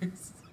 face.